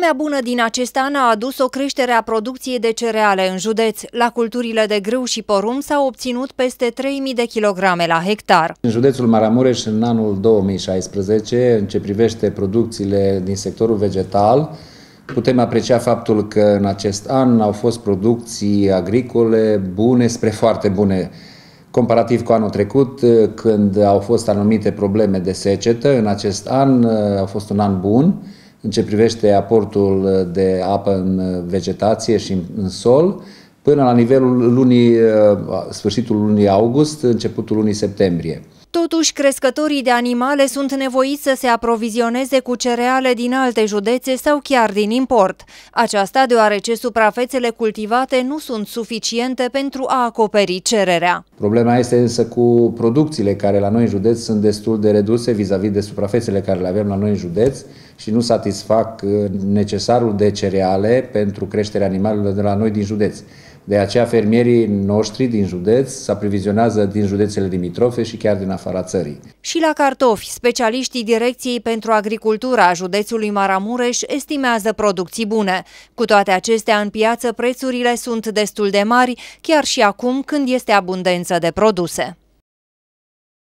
Vremea bună din acest an a adus o creștere a producției de cereale în județ. La culturile de grâu și porum s-au obținut peste 3.000 de kilograme la hectar. În județul Maramureș, în anul 2016, în ce privește producțiile din sectorul vegetal, putem aprecia faptul că în acest an au fost producții agricole bune spre foarte bune comparativ cu anul trecut, când au fost anumite probleme de secetă. În acest an a fost un an bun în ce privește aportul de apă în vegetație și în sol, până la nivelul lunii, sfârșitul lunii august, începutul lunii septembrie. Totuși, crescătorii de animale sunt nevoiți să se aprovizioneze cu cereale din alte județe sau chiar din import. Aceasta deoarece suprafețele cultivate nu sunt suficiente pentru a acoperi cererea. Problema este însă cu producțiile care la noi în județ sunt destul de reduse vis-a-vis -vis de suprafețele care le avem la noi în județ și nu satisfac uh, necesarul de cereale pentru creșterea animalelor de la noi din județ. De aceea fermierii noștri din județ se aprovizionează din județele limitrofe și chiar din afara țării. Și la cartofi, specialiștii Direcției pentru Agricultura a județului Maramureș estimează producții bune. Cu toate acestea, în piață prețurile sunt destul de mari, chiar și acum când este abundență de produse.